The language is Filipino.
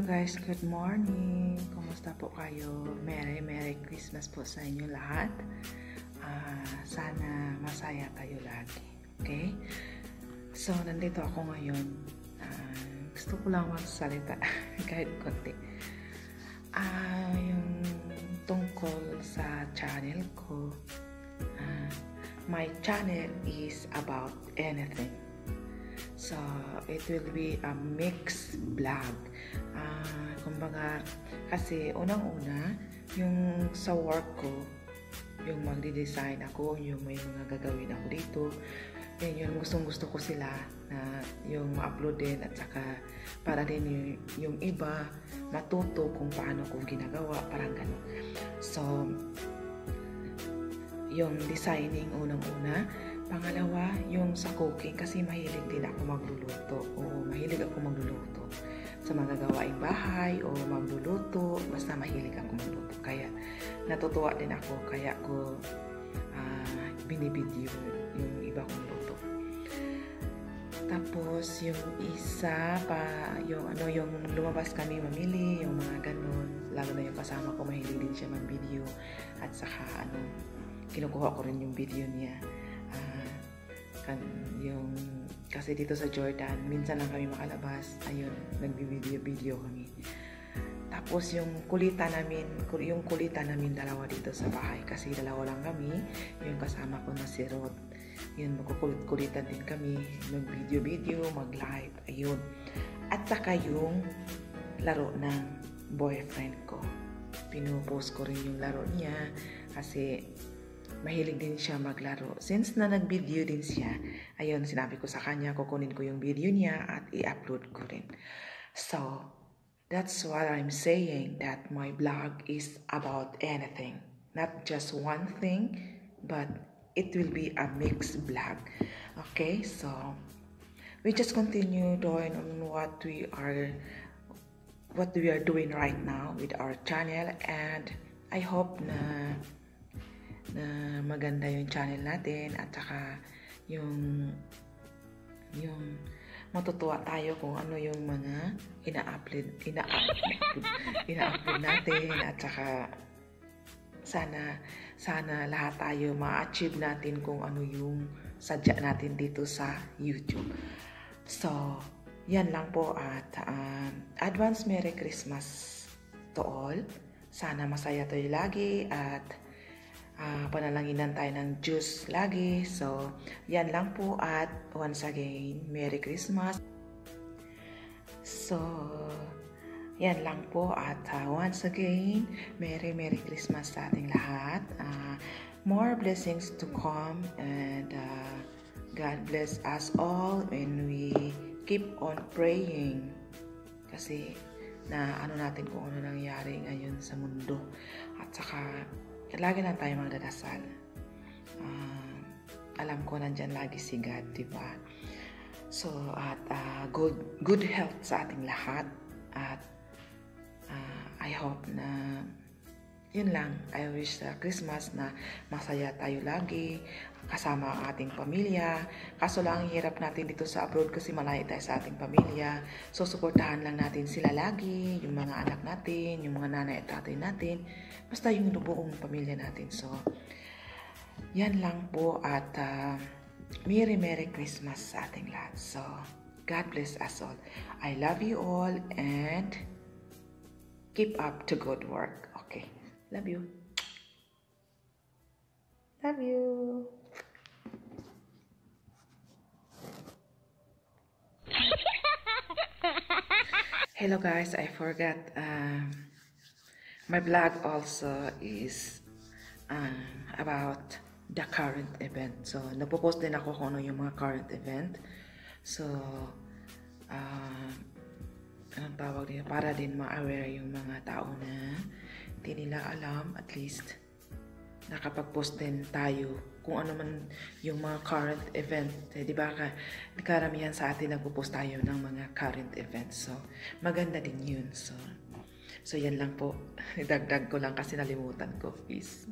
guys, good morning. Kumusta po kayo? Merry Merry Christmas po sa inyo lahat. Uh, sana masaya kayo lagi. Okay? So, nandito ako ngayon. Uh, gusto ko lang magsalita kahit konti. Uh, yung tungkol sa channel ko. Uh, my channel is about anything. So, it will be a mixed vlog. Uh, kumbaga, kasi unang-una, yung sa work ko, yung magdi-design ako, yung may mga gagawin ako dito, yun yung gustong gusto ko sila na yung ma-upload din at saka para din yung, yung iba matuto kung paano ko ginagawa, parang gano'n. So, yung designing unang-una, Pangalawa, yung sa cooking kasi mahilig din ako magluluto o mahilig ako magluluto sa mga gawaing bahay o magluluto, basta mahilig ako magluto. Kaya natutuwa din ako kaya ko uh, binibideo yung iba kong luto. Tapos yung isa pa, yung ano, yung lumabas kami mamili, yung mga ganun, lalo na yung kasama ko mahilig din siya mag-video at saka ano, kinukuha ko rin yung video niya kan yung kasi dito sa Jordan, minsan lang kami makalabas. Ayun, nagbi-video-video kami. Tapos yung kulitan namin, yung kulitan namin dalawa dito sa bahay kasi dalawa lang kami. Yung kasama ko na si Rod. Yun, magkukulit-kulitan din kami. Mag-video-video, mag-live. Ayun. At saka yung laro ng boyfriend ko. Pinupost ko rin yung laro niya kasi mahilig din siya maglaro. Since na nag-video din siya, ayun, sinabi ko sa kanya, kukunin ko yung video niya at i-upload ko rin. So, that's what I'm saying, that my blog is about anything. Not just one thing, but it will be a mixed blog. Okay, so, we just continue doing on what we are what we are doing right now with our channel and I hope na na maganda yung channel natin at saka yung yung matutuwa tayo kung ano yung mga ina-upload ina-upload ina-upload natin at saka sana sana lahat tayo ma-achieve natin kung ano yung sadya natin dito sa YouTube. So, yan lang po at um, advance Merry Christmas to all. Sana masaya tayo lagi at panalanginan tayo ng juice lagi. So, yan lang po at once again, Merry Christmas. So, yan lang po at uh, once again, Merry Merry Christmas sa ating lahat. Uh, more blessings to come and uh, God bless us all when we keep on praying. Kasi na ano natin kung ano nangyari ngayon sa mundo. At saka lagi lang tayo magdadasal. Uh, alam ko nandyan lagi si God, di ba? So, at uh, good, good health sa ating lahat. At uh, I hope na yun lang. I wish sa Christmas na masaya tayo lagi kasama ang ating pamilya. Kaso lang, ang hirap natin dito sa abroad kasi malayo tayo sa ating pamilya. So, suportahan lang natin sila lagi, yung mga anak natin, yung mga nanay at tatay natin. Basta yung buong pamilya natin. So, yan lang po at uh, Merry Merry Christmas sa ating lahat. So, God bless us all. I love you all and keep up to good work. Okay. Love you. Love you. Hello guys, I forgot um, my blog also is um, about the current event. So, nagpo-post din ako kung ano yung mga current event. So, uh, anong tawag din, para din ma-aware yung mga tao na hindi nila alam, at least, nakapag-post din tayo kung ano man yung mga current event. Eh, di ba ka, karamihan sa atin nagpo-post tayo ng mga current events. So, maganda din yun. So, so yan lang po. Dagdag ko lang kasi nalimutan ko. Peace.